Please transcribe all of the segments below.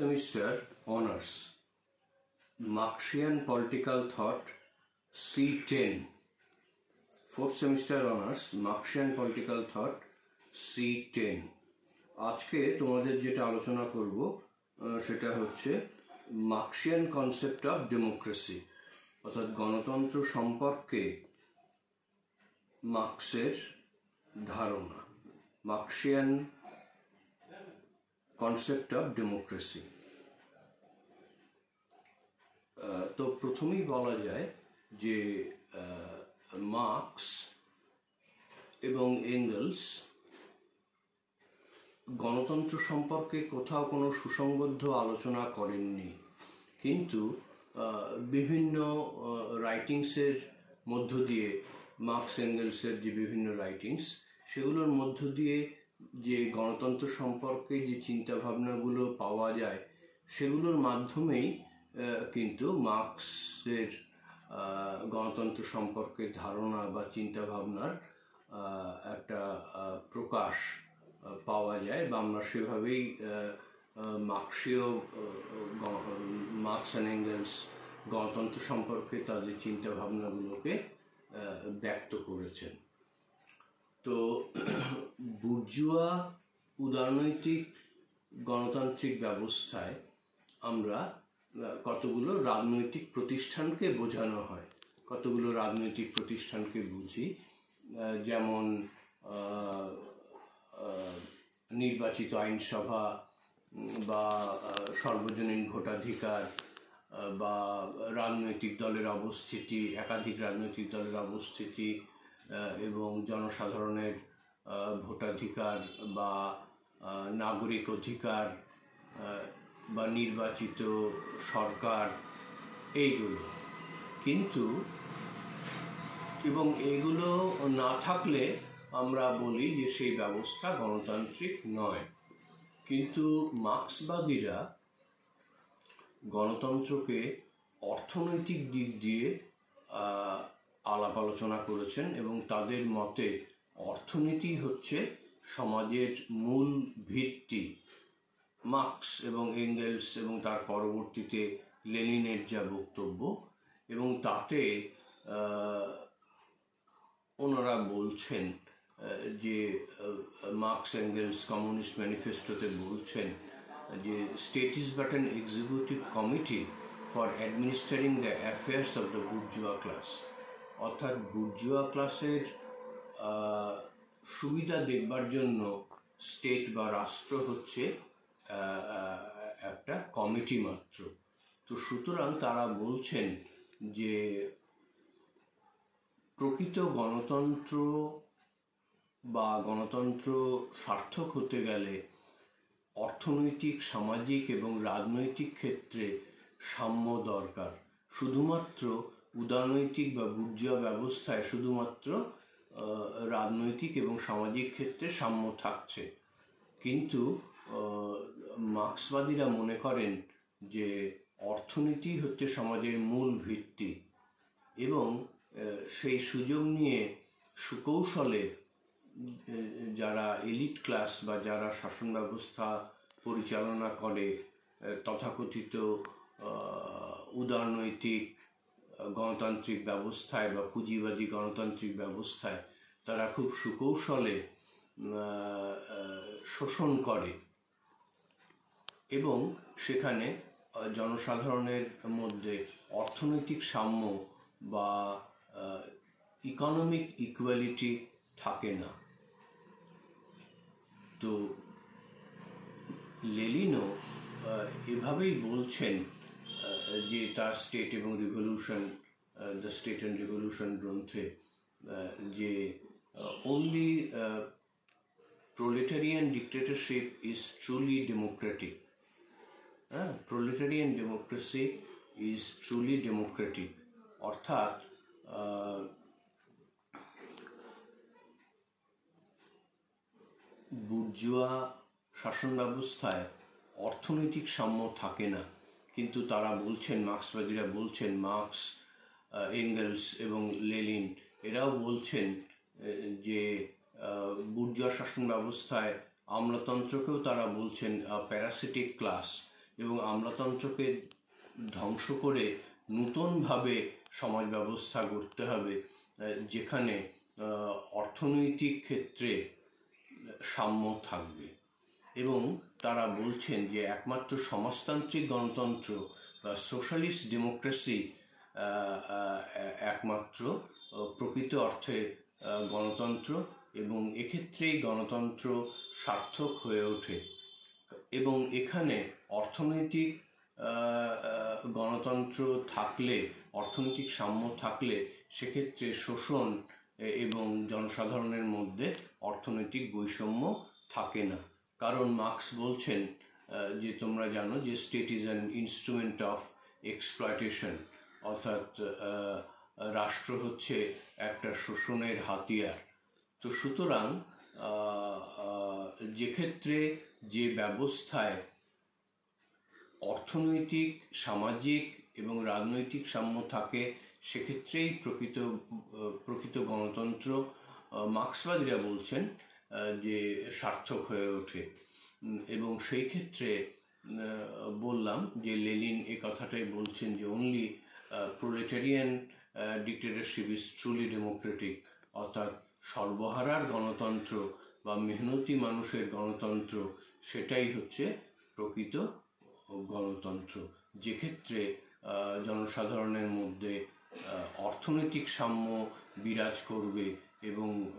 semester honors Marxian political thought C10 fourth semester honors Marxian political thought C10 আজকে তোমাদের যেটা আলোচনা করব সেটা হচ্ছে মার্কসিয়ান কনসেপ্ট অফ ডেমোক্রেসি অর্থাৎ গণতন্ত্র সম্পর্কে মার্কসের ধারণা মার্কসিয়ান কনসেপ্ট অফ ডেমোক্রেসি তো প্রথমেই বলা যায় যে মার্কস এবং এঙ্গেলস গণতন্ত্র সম্পর্কে কোথাও কোনো সুসংবদ্ধ আলোচনা করেননি। কিন্তু আহ, বিভিন্ন রাইটিংসের মধ্য দিয়ে মার্কস এঙ্গেলসের যে বিভিন্ন রাইটিংস সেগুলোর মধ্য দিয়ে যে গণতন্ত্র সম্পর্কে যে চিন্তা চিন্তাভাবনাগুলো পাওয়া যায় সেগুলোর মাধ্যমেই কিন্তু মার্কসের গণতন্ত্র সম্পর্কে ধারণা বা চিন্তাভাবনার আহ, একটা প্রকাশ পাওয়া যায় বা আমরা সেভাবেই মার্কসীয় মার্কস অ্যান্ড এঙ্গেলস গণতন্ত্র সম্পর্কে তাদের চিন্তাভাবনাগুলোকে আহ, ব্যক্ত করেছেন। তো বুর্জুয়া উদারনৈতিক গণতান্ত্রিক ব্যবস্থায় আমরা, কতগুলো রাজনৈতিক প্রতিষ্ঠানকে বোঝানো হয়। কতগুলো রাজনৈতিক প্রতিষ্ঠানকে বুঝি। যেমন নির্বাচিত আইনসভা বা সর্বজনীন ভোটাধিকার বা রাজনৈতিক দলের অবস্থিতি, একাধিক রাজনৈতিক দলের অবস্থিতি এবং জনসাধারণের ভোটাধিকার বা নাগরিক অধিকার বা নির্বাচিত সরকার, এইগুলো। কিন্তু, এবং এগুলো না থাকলে আমরা বলি যে সেই ব্যবস্থা গণতান্ত্রিক নয়। কিন্তু মার্ক্সবাদীরা গণতন্ত্রকে অর্থনৈতিক দিক দিয়ে আলাপ আলোচনা করেছেন এবং তাদের মতে অর্থনীতি হচ্ছে সমাজের মূল ভিত্তি। মার্কস এবং এঙ্গেলস এবং তার পরবর্তীতে লেনিনের যা বক্তব্য এবং তাতে ওনারা বলছেন যে মার্কস, এঙ্গেলস, কমিউনিস্ট ম্যানিফেস্টোতে বলছেন যে, state is but an executive committee for administering the affairs of the bourgeois class. অর্থাৎ বুর্জুয়া ক্লাসের সুবিধা দেখবার জন্য স্টেট বা রাষ্ট্র হচ্ছে একটা কমিটি মাত্র। তো সুতরাং তারা বলছেন যে প্রকৃত গণতন্ত্র বা গণতন্ত্র সার্থক হতে গেলে অর্থনৈতিক, সামাজিক এবং রাজনৈতিক ক্ষেত্রে সাম্য দরকার। শুধুমাত্র উদারনৈতিক বা বুর্জুয়া ব্যবস্থায় শুধুমাত্র রাজনৈতিক এবং সামাজিক ক্ষেত্রে সাম্য থাকছে। কিন্তু মার্ক্সবাদীরা মনে করেন যে অর্থনীতি হচ্ছে সমাজের মূল ভিত্তি এবং সেই সুযোগ নিয়ে সুকৌশলে যারা এলিট ক্লাস বা যারা শাসন ব্যবস্থা পরিচালনা করে তথাকথিত উদারনৈতিক গণতান্ত্রিক ব্যবস্থায় বা পুঁজিবাদী গণতান্ত্রিক ব্যবস্থায় তারা খুব সুকৌশলে শোষণ করে এবং সেখানে জনসাধারণের মধ্যে অর্থনৈতিক সাম্য বা ইকোনমিক ইকুয়ালিটি থাকে না। তো লেলিনো এভাবেই বলছেন যে তার স্টেট এবং revolution the state and revolution গ্রন্থে যে only proletarian dictatorship is truly democratic হ্যাঁ proletarian democracy is truly democratic অর্থাৎ বুর্জুয়া শাসন ব্যবস্থায় অর্থনৈতিক সাম্য থাকে না। কিন্তু তারা বলছেন মার্ক্সবাদীরা বলছেন মার্কস এঙ্গেলস এবং লেলিন এরাও বলছেন যে আহ, বুর্জুয়া শাসন ব্যবস্থায় আমলাতন্ত্রকেও তারা বলছেন প্যারাসিটিক ক্লাস এবং আমলাতন্ত্রকে ধ্বংস করে নূতনভাবে সমাজ ব্যবস্থা গড়তে হবে যেখানে অর্থনৈতিক ক্ষেত্রে সাম্য থাকবে। এবং তারা বলছেন যে একমাত্র সমাজতান্ত্রিক গণতন্ত্র বা সোশ্যালিস্ট ডেমোক্রেসি একমাত্র প্রকৃত অর্থে গণতন্ত্র এবং এক্ষেত্রেই গণতন্ত্র সার্থক হয়ে ওঠে। এবং এখানে অর্থনৈতিক গণতন্ত্র থাকলে, অর্থনৈতিক সাম্য থাকলে সেক্ষেত্রে শোষণ এবং জনসাধারণের মধ্যে অর্থনৈতিক বৈষম্য থাকে না। কারণ মার্কস বলছেন যে তোমরা জানো যে state is an instrument of exploitation. অর্থাৎ রাষ্ট্র হচ্ছে একটা শোষণের হাতিয়ার। তো সুতরাং যে ক্ষেত্রে যে ব্যবস্থায় অর্থনৈতিক, সামাজিক এবং রাজনৈতিক সাম্য থাকে, সেক্ষেত্রেই প্রকৃত প্রকৃত গণতন্ত্র মার্ক্সবাদীরা বলছেন যে সার্থক হয়ে ওঠে। এবং সেই ক্ষেত্রে বললাম যে লেনিন এ কথাটাই বলছেন যে only proletarian dictatorship is truly democratic অর্থাৎ সর্বহারার গণতন্ত্র বা মেহনতি মানুষের গণতন্ত্র সেটাই হচ্ছে প্রকৃত গণতন্ত্র। যেক্ষেত্রে আহ, জনসাধারণের মধ্যে অর্থনৈতিক সাম্য বিরাজ করবে এবং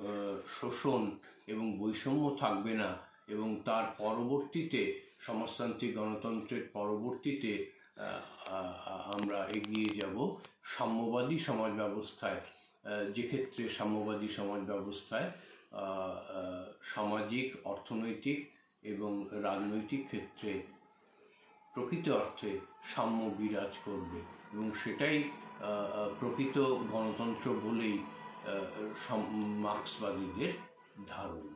শোষণ এবং বৈষম্য থাকবে না এবং তার পরবর্তীতে সমাজতান্ত্রিক গণতন্ত্রের পরবর্তীতে আমরা এগিয়ে যাব সাম্যবাদী সমাজ ব্যবস্থায়। আহ, যেক্ষেত্রে সাম্যবাদী সমাজ ব্যবস্থায় সামাজিক অর্থনৈতিক এবং রাজনৈতিক ক্ষেত্রে প্রকৃত অর্থে সাম্য বিরাজ করবে এবং সেটাই প্রকৃত গণতন্ত্র বলেই মার্ক্সবাদীদের ধারণা।